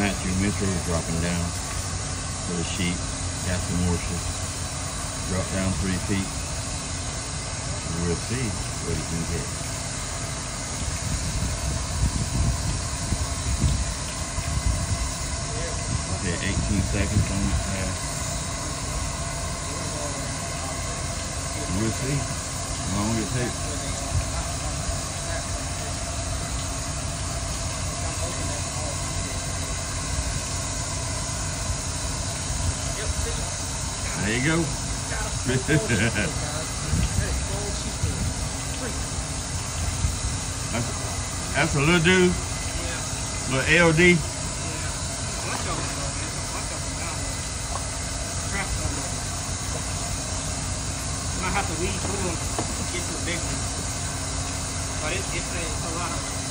Matthew Mitchell dropping down for the sheet. Got some to drop down three feet. We'll see what he can get. Okay, 18 seconds on the pass. We'll see how long it takes. There you go. that's, that's a little dude. Little LD. I have to weed through them, to get to the big one. But it's, it's, a, it's a lot of